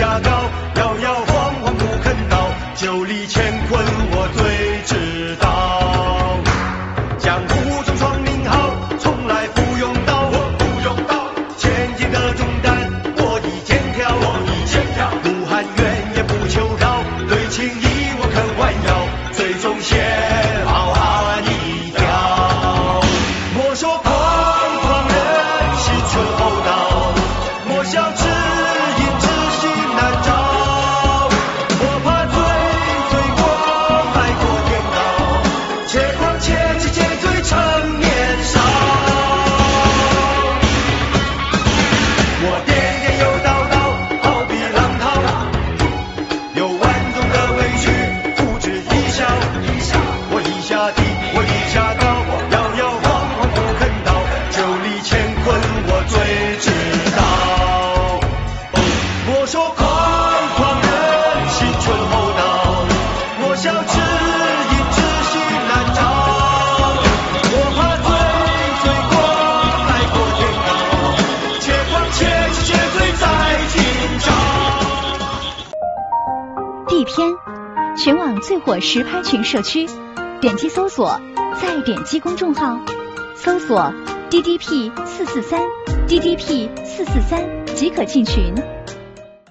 高，摇摇晃晃不肯倒，酒里乾坤我最知道。江湖中闯名号，从来不用刀，我不用刀。前进的重担我一肩挑，我一肩挑。不喊冤也不求饶，对情义我肯弯腰，最终先好汉一条。莫说狂狂人心存厚道，全网最火实拍群社区，点击搜索，再点击公众号，搜索 DDP 四四三 DDP 四四三即可进群。